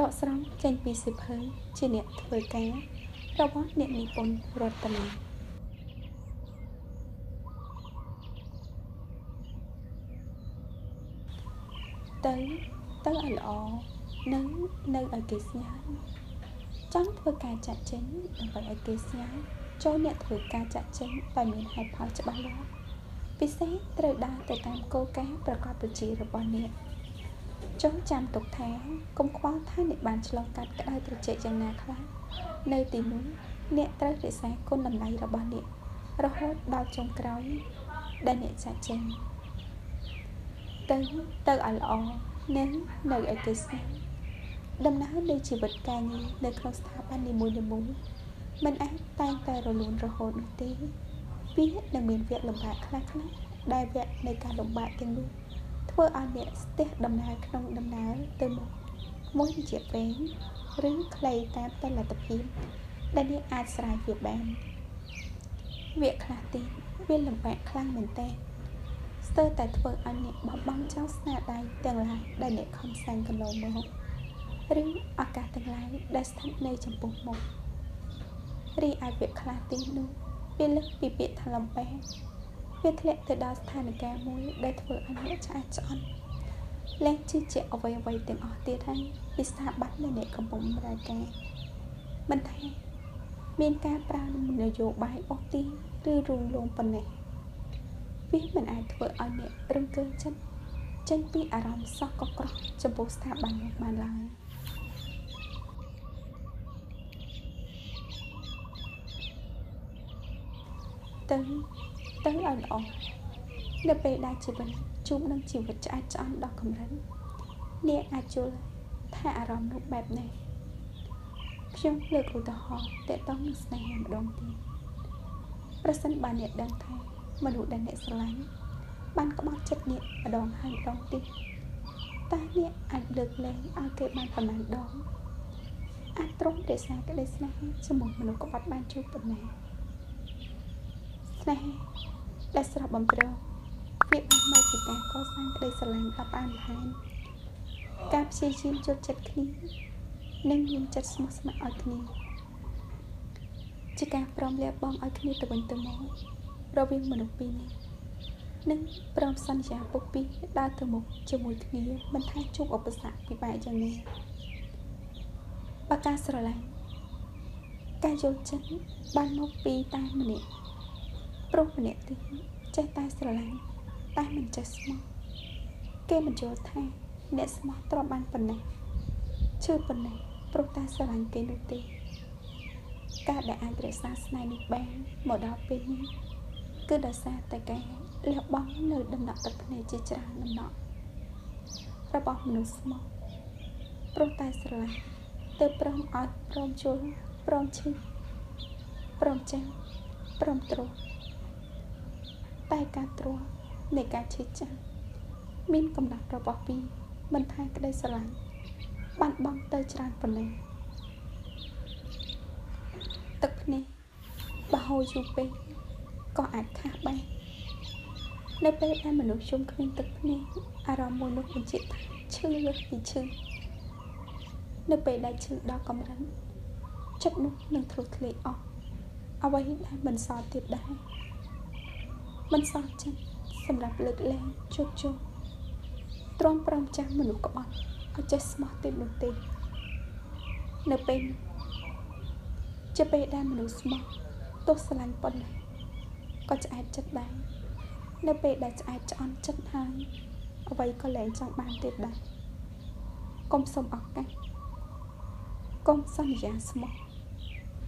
ដកស្រង់ចេញពីសិភើជាអ្នកធ្វើការរបស់អ្នកនិពន្ធរតនាទៅទៅឲ្យល្អនៅនៅឲ្យគេស្ញាយចង់ធ្វើការចាក់ចេញដើម្បីឲ្យគេស្ញាយចូលអ្នកធ្វើការចាក់ចេញដោយមានហេតុផលច្បាស់លាស់ពិសេសត្រូវដើរទៅតាមគោលការណ៍ប្រកបប្រជារបស់អ្នក ចងចាំទុកថាកុំខ្វល់ថាអ្នកបានឆ្លងកាត់ក្តៅត្រជាក់យ៉ាងណាខ្លះនៅទីនោះអ្នកត្រូវរក្សាគុណតម្លៃរបស់អ្នករហូតដល់ចុងក្រោយដែលអ្នកចាក់ចេញទៅទៅឲ្យល្អនិងនៅឯគេស្ងាត់ដំណើរនៃជីវិតការងារនៅក្នុងស្ថាប័ននីមួយៗមិនអាចតែងតែរលូនរហូតនោះទេវានឹងមានវគ្គលំបាកខ្លះៗដែលវគ្គនៃការលំបាកទាំងនោះ ធ្វើឲ្យអ្នកស្ទះដំណើរក្នុងដំណើរទៅមុខមួយរយៈពេលឬខ្លីតាមតែលទ្ធភាពដែលអ្នកអាចស្រាវជ្រាវបានវាខ្លះទៀតវាលំបាកខ្លាំងមែនតើស្ទើរតែធ្វើឲ្យអ្នកបោះបង់ចោលស្នាដៃទាំងឡាយដែលអ្នកខំសាំងកន្លងមកឬឱកាសទាំងឡាយដែលស្ថិតនៅចំពោះមុខរីឯវាខ្លះទៀតនោះវាលើសពីពាក្យថាលំបាក វាធ្លាក់ទៅដល់ស្ថានភាពមួយដែលធ្វើឲ្យអ្នកឆ្អែតឆ្អន់លែងជឿជាក់អ្វីអ្វីទាំងអស់ទៀតហើយពីស្ថាប័នដែលអ្នកកំពុងបម្រើការមិនថាមានការប្រើនយោបាយអូសទាញឬរំលងប៉ុណ្ណេះវាមិនអាចធ្វើឲ្យអ្នករង្គើចិត្តចេញពីអារម្មណ៍សោះកក្រោះចំពោះស្ថាប័ននោះបានឡើយទៅ ទៅឲ្យល្អនៅពេលដែលជីវិតជួបនឹងជីវិតឆ្អែតឆ្អន់ដល់កម្រិតអ្នកអាចយល់ថាអារម្មណ៍នោះបែបនេះខ្ញុំលើកឧទាហរណ៍តកតងនឹងស្នេហាម្ដងទៀតប្រសិនបើអ្នកដឹងថាមនុស្សដែលអ្នកស្រឡាញ់បានក្បត់ចិត្តអ្នកម្ដងហើយម្ដងទៀតតើអ្នកអាចលើកលែងឲ្យគេបានប៉ុន្មានដងអាចទ្រាំរក្សាក្តីស្នេហាជាមួយមនុស្សក្បត់បានជួបប៉ុណ្ណាស្នេហា ដែលស្រស់បំព្រងវាបានមកពីការកសាងក្តីស្រឡាញ់ដល់បានល្ហានការព្យាយាមចូលចិត្តគ្នានិងមានចិត្តស្មោះស្ម័គ្រឲ្យគ្នាជាការព្រមលះបង់ឲ្យគ្នាទៅវិញទៅមករវាងមនុស្សពីរនាក់និងព្រមសន្យាពុកពីរដើរទៅមុខជាមួយគ្នាមិនថាជួបឧបសគ្គពិបាកយ៉ាងណាបើការស្រឡាញ់ការយល់ចិត្តបានមកពីតែម្នាក់ ប្រុសម្នាក់ទៀតចេះតែស្រឡាញ់តែមិនចេះស្មោះគេមិនយល់ថាអ្នកស្មោះទ្រាំបានប៉ុណ្ណេះឈឺប៉ុណ្ណេះព្រោះតែស្រឡាញ់គេនោះទេការដែលអាចរក្សាស្នេហ៍នេះបានមកដល់ពេលនេះគឺដោយសារតែការលះបង់នៅដំណក់ទឹកភ្នែកជាច្រើនដំណក់របស់មនុស្សស្មោះព្រោះតែស្រឡាញ់ទើបព្រមឲ្យព្រមជល់ព្រមឈឺព្រមចាំព្រមទ្រង់ តែការទ្រាំនៃការឈឺចាំមានកម្រិតរបស់ពីមិនថាក្តីស្រឡាញ់បានបង់ទៅច្រើនប៉ុណ្ណេះទឹកភ្នែកបើហូរយូរពេកក៏អាចខាស់បាននៅពេលដែលមនុស្សជុំគ្មានទឹកភ្នែកអារម្មណ៍មួយនោះបញ្ជាក់ថាឈឺលើសពីឈឺនៅពេលដែលឈឺដល់កម្រិតចិត្តនោះនឹងធ្លុះធ្លាយអស់អ្វីដែលមិនសល់ទៀតដែរ មិនសល់ចិត្តសម្រាប់លើកលែងជួបជុំទ្រាំប្រំចាំមនុស្សក្បត់ឲ្យចេះស្មោះទៀតនោះទេនៅពេលជាពេលដែលមនុស្សស្មោះទោះស្រឡាញ់ប៉ុណ្ណាក៏ឆ្អែតចិត្តដែរនៅពេលដែលឆ្អែតឆ្អន់ចិត្តហើយអ្វីក៏លែងចង់បានទៀតដែរកុំសុំឱកាសកុំសន្យាស្មោះ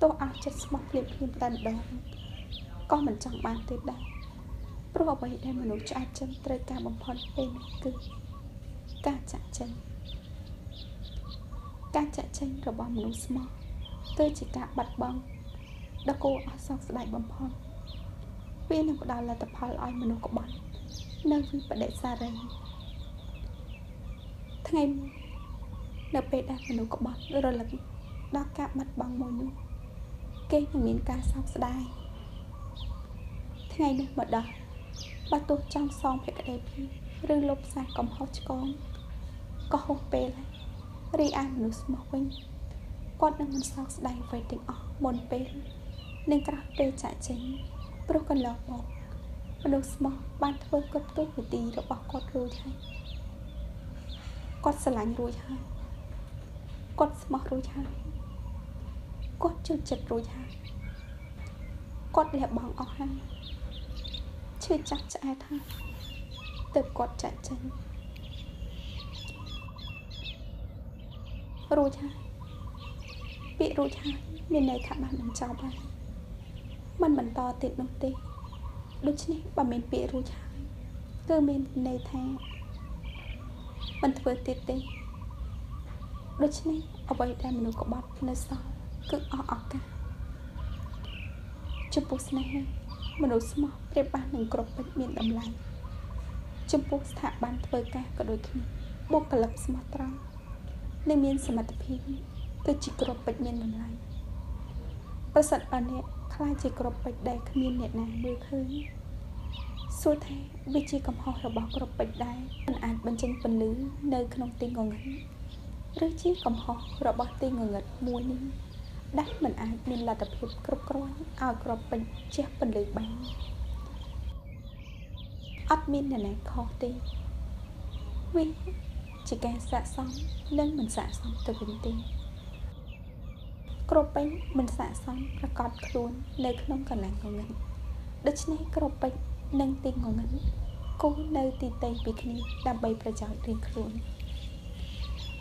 ទោះអស់ចិត្តស្មោះភ្លាមភ្លាមតែម្ដងក៏មិនចង់បានទៀតដែរ ព្រោះអ្វីដែលមនុស្សឆ្អែតចិត្តត្រូវការបំផុតពេលនេះគឺការចាក់ចេញការចាក់ចេញរបស់មនុស្សស្មោះគឺជាការបាត់បង់ដ៏គួរឲ្យសោកស្ដាយបំផុតវានឹងផ្ដល់លទ្ធផលឲ្យមនុស្សក្បត់នៅវិបដិសារីថ្ងៃមួយនៅពេលដែលមនុស្សក្បត់រលឹកដល់ការបាត់បង់មួយនោះគេនឹងមានការសោកស្ដាយថ្ងៃនោះមកដល់ បើទោះចង់សងភក្តីភាពឬលុបសាសកំហុសឆ្គងក៏ហួសពេលហើយរីឯមនុស្សស្មោះវិញគាត់នឹងមិនសោកស្ដាយអ្វីទាំងអស់មុនពេលនិងក្រោយពេលចាក់ចេញព្រោះកន្លងមកមនុស្សស្មោះបានធ្វើគ្រប់ទស្សនវិធីរបស់គាត់រួចហើយគាត់ស្រឡាញ់រួចហើយគាត់ស្មោះរួចហើយគាត់ជឿចិត្តរួចហើយគាត់លះបង់អស់ហើយ ឈឺចាស់ឆ្អែតហើយទៅគាត់ចាក់ចេញរួចហើយពាក្យរួចហើយមានន័យថាបានបញ្ចប់ហើយมันបន្តទៀតនោះទេដូច្នេះបើមានពាក្យរួចហើយគឺមានន័យថាមិនធ្វើទៀតទេដូច្នេះអ្វីដែលមនុស្សក្បត់នៅសោះគឺអស់ឱកាសចំពោះស្នេហា មនុស្សស្មោះប្រៀបបាននឹងគ្រប់ពេជ្រមានតម្លៃចំពោះស្ថាប័នធ្វើការក៏ដូចគ្នាបុគ្គលិកស្មោះត្រង់និងមានសមត្ថភាពគឺជាគ្រប់ពេជ្រមានតម្លៃប្រសិនបើអ្នកខ្លាចជាគ្រប់ពេជ្រដែលគ្មានអ្នកណាមើលឃើញសួរថាវាជាកំហុសរបស់គ្រប់ពេជ្រដែរមិនអាចបញ្ចេញពន្លឺនៅក្នុងទីងងឹតឬជាកំហុសរបស់ទីងងឹតមួយនេះ ដែលមិនអាចមានលទ្ធភាពគ្រប់គ្រាន់ឲ្យគ្រប់ពេជ្រជះពន្លឺបានអត់មានអ្នកណាខុសទេវាជាការស័កសមនិងមិនស័កសមទៅវិញទេគ្រប់ពេញមិនស័កសមប្រកបខ្លួននៅក្នុងកណ្ដាលងងឹតដូច្នេះគ្រប់ពេញនិងទីងងឹតគូនៅទីតេពីគ្នាដើម្បីប្រយោជន៍រៀងខ្លួន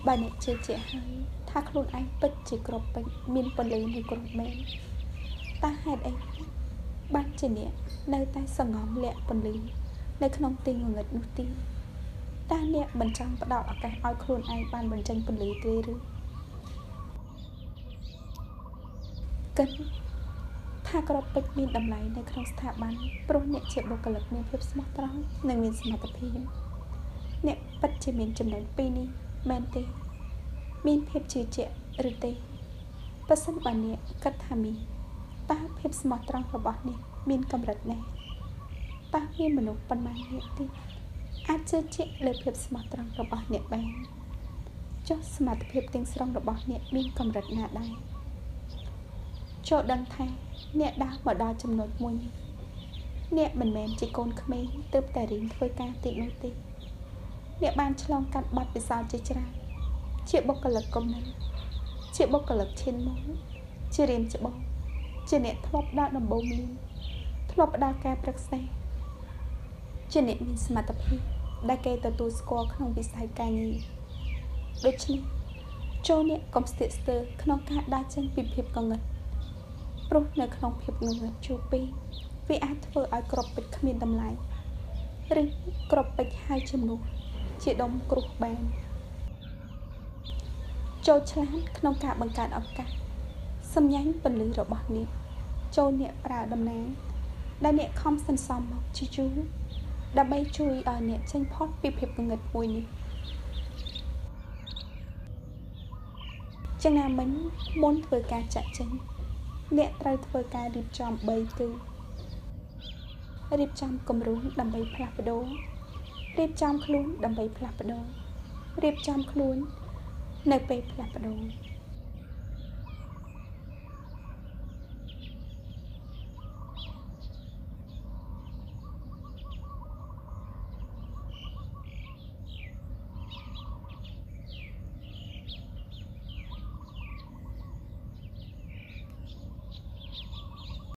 បើអ្នកជឿជាក់ហើយ ថាខ្លួនឯងពិតជាគ្រប់ពេញមានពលិនៅគ្រប់មែនតើហេតុអីបានជាអ្នកនៅតែសងំលាក់ពលិនៅក្នុងទីងងឹតនោះទីតើអ្នកមិនចង់ផ្ដល់ឱកាសឲ្យខ្លួនឯងបានបញ្ចេញពលិទេឬកិនថាក្របពេជ្រមានតម្លៃនៅក្នុងស្ថាប័នព្រោះអ្នកជាបុគ្គលិកមានភាពស្មោះត្រង់និងមានសមត្ថភាពអ្នកពិតជាមានចំណុចពីរនេះមែនទេ មានភាពជឿជាក់ឬទេបើសិនបើអ្នកគិតថាមានតើភាពស្មោះត្រង់របស់អ្នកមានកម្រិតណាតើមានមនុស្សប៉ុន្មានអ្នកទេអាចជឿជាក់លើភាពស្មោះត្រង់របស់អ្នកបានចុះសមត្ថភាពទាំងស្រុងរបស់អ្នកមានកម្រិតណាដែរចូលដឹងថាអ្នកដើរមកដល់ចំណុចមួយនេះអ្នកមិនមែនជាកូនក្មេងទើបតែរៀនធ្វើការទៀតនោះទេអ្នកបានឆ្លងកាត់បទពិសោធន៍ជាច្រើន ជាបុគ្គលិកកំណត់ជាបុគ្គលិកឈានមកជារៀមច្បងជាអ្នកធ្លាប់ដល់ដំបូងមានធ្លាប់ផ្ដល់ការប្រឹក្សាជាអ្នកមានសមត្ថភាពដែលគេទទួលស្គាល់ក្នុងវិស័យការងារដូច្នេះចូលអ្នកកុំស្ទាក់ស្ទើរក្នុងការដើរចេញពីភាពកងឹតព្រោះនៅក្នុងភាពងងឹតជួបពីវាអាចធ្វើឲ្យក្របពេជ្រគ្មានតម្លៃឬក្របពេជ្រហើយជំនួសជាដុំគ្រោះបាន ចូលឆ្លាតក្នុងការបង្កើតឱកាសសម្ញាញ់ពន្លឺរបស់អ្នកចូលអ្នកប្រើតំណាងដែលអ្នកខំសន្សំមកជាយូរដើម្បីជួយឲ្យអ្នកចេញផុតពីភាពងឹតមួយនេះចំណាមិញមុនធ្វើការចាក់ចេញអ្នកត្រូវធ្វើការរៀបចំ3គឺរៀបចំគម្រោងដើម្បីផ្លាស់ប្ដូររៀបចំខ្លួនដើម្បីផ្លាស់ប្ដូររៀបចំខ្លួន នៅពេលផ្លាស់ប្ដូរ